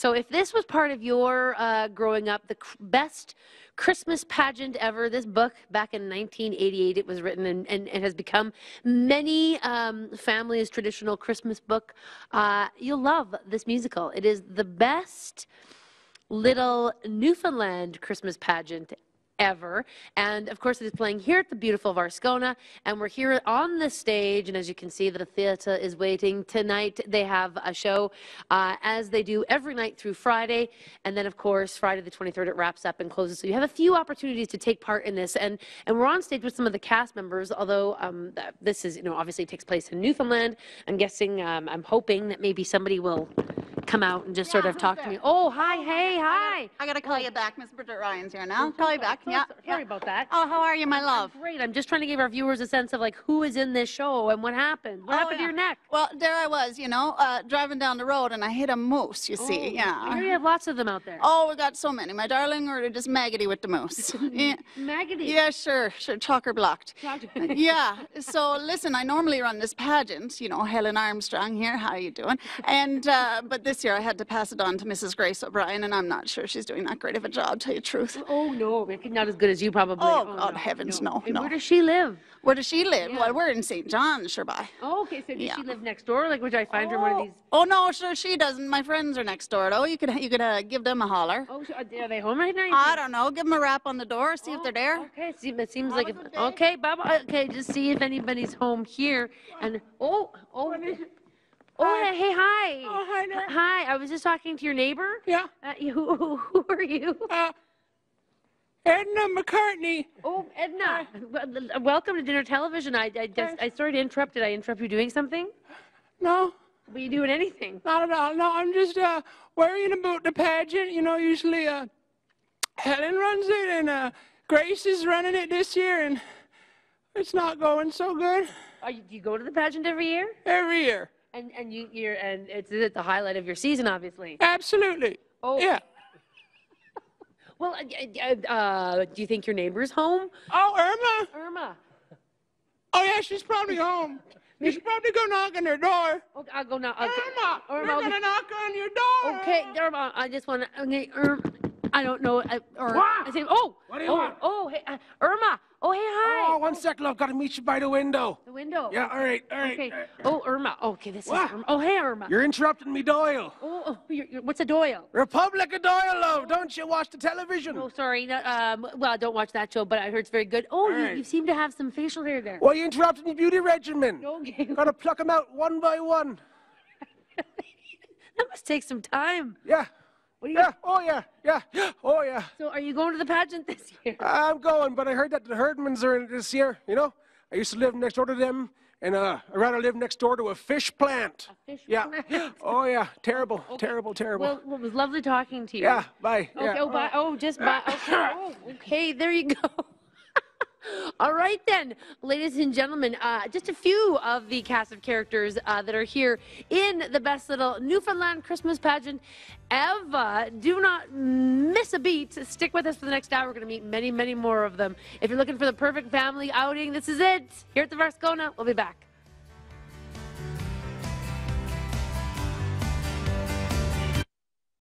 So if this was part of your uh, growing up, the best Christmas pageant ever, this book back in 1988, it was written and, and has become many um, families' traditional Christmas book. Uh, you'll love this musical. It is the best little Newfoundland Christmas pageant ever. And of course, it is playing here at the beautiful Varscona. And we're here on the stage. And as you can see, the theatre is waiting tonight. They have a show uh, as they do every night through Friday. And then, of course, Friday the 23rd, it wraps up and closes. So you have a few opportunities to take part in this. And, and we're on stage with some of the cast members, although um, this is, you know, obviously takes place in Newfoundland. I'm guessing, um, I'm hoping that maybe somebody will come out and just sort of who's talk to me. Oh, hi, hey, hi. I gotta call you back. Miss Bridget Ryan's here now. Call you back. So Yeah. Sorry yeah. about that. Oh, how are you, my love? Great. I'm just trying to give our viewers a sense of like who is in this show and what happened. What Oh, happened to your neck? Well, there I was, you know, uh, driving down the road and I hit a moose, you Oh, see. I hear Yeah. you have lots of them out there. Oh, we got so many. My darling, or just maggoty with the moose. yeah. Maggoty. yeah, sure, sure. Chalker blocked. yeah. So listen, I normally run this pageant. You know, Helen Armstrong here. How are you doing? And uh, but this year I had to pass it on to Mrs. Grace O'Brien, and I'm not sure she's doing that great of a job. Tell you the truth. Oh no, not as good as you probably. Oh, God, heavens, no, And no. Where does she live? Where does she live? Yeah. Well, we're in St. John's, sure by. Oh, okay. So does Yeah. she live next door? Like, would I find her one of Oh, these? oh no, sure she doesn't. My friends are next door. Oh, you could you could uh, give them a holler. Oh, so- are they home right now? I don't know. Give them a rap on the door. See if they're there. Okay, see, it seems Have like if, okay, bye bye. Okay, just see if anybody's home here. And oh, oh, oh, hey, hey, hi. Oh, hi there. Hi, I was just talking to your neighbor. Yeah. Uh, who, who are you? Uh, Edna McCartney. Oh, Edna. Well, Welcome to dinner television. I, I just, I sorry to interrupt. Did I interrupt you doing something? No, Were you doing anything? not at all. No, I'm just uh, worrying about the pageant. You know, usually uh, Helen runs it and uh, Grace is running it this year, and it's not going so good Are you, do you go to the pageant every year? every year. And and you you're and it's, it's the highlight of your season, obviously. Absolutely. Oh. Yeah. Well, uh, uh, uh, do you think your neighbor's home? Oh, Irma. Irma. Oh, yeah, she's probably home. You should probably go knock on her door. Okay, I'll go now. Okay. Irma, we're gonna knock on your door. Okay, Irma, I just want to. Okay, Irma. I don't know. I, or, What? I say, oh, What do you oh, want? oh, hey, uh, Irma. Oh, hey, hi. Oh, one sec, love. Gotta meet you by the window. The window. Yeah, all right, all right. Okay. Oh, Irma. Okay, this What? is Irma. Oh, hey, Irma. You're interrupting me, Doyle. Oh, oh you're, you're, what's a Doyle? Republic of Doyle, love. Don't you watch the television? Oh, sorry. no, Um, well, I don't watch that show, but I heard it's very good. Oh, you, right. you seem to have some facial hair there. Why you interrupting your beauty regimen? Okay. Gotta pluck them out one by one. that must take some time. Yeah. What do you? Yeah. Oh, yeah. Yeah. Oh, yeah. So, are you going to the pageant this year? I'm going, but I heard that the Herdmans are in it this year. You know, I used to live next door to them, and uh, I'd rather live next door to a fish plant. A fish yeah. plant. Oh, yeah. Terrible. Terrible. Terrible. Well, well, it was lovely talking to you. yeah. Bye. Okay, yeah. oh, bye. Oh, just bye. Okay. Oh, okay, there you go. All right, then, ladies and gentlemen, uh, just a few of the cast of characters uh, that are here in the best little Newfoundland Christmas pageant ever. Do not miss a beat. Stick with us for the next hour. We're going to meet many, many more of them. If you're looking for the perfect family outing, this is it. Here at the Varscona, we'll be back.